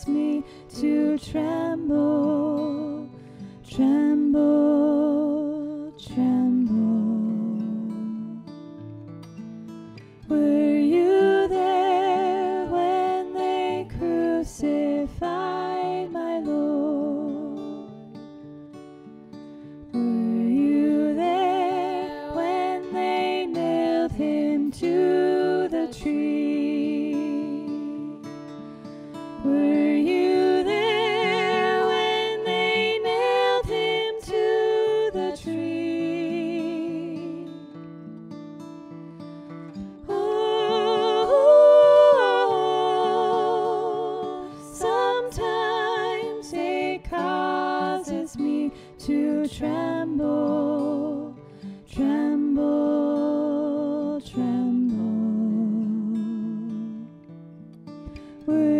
cause me to tremble, tremble, tremble. Were you there when they crucified my Lord? Were you there when they nailed him to the tree? tremble, tremble, tremble. We're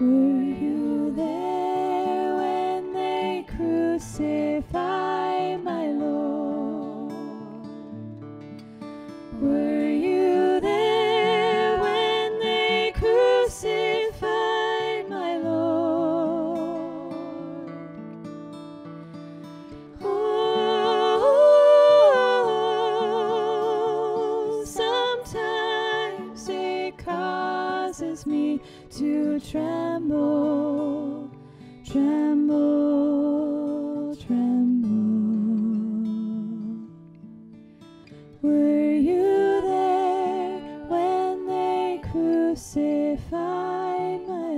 Were you there when they crucified my Lord? Causes me to tremble, tremble, tremble. Were you there when they crucified my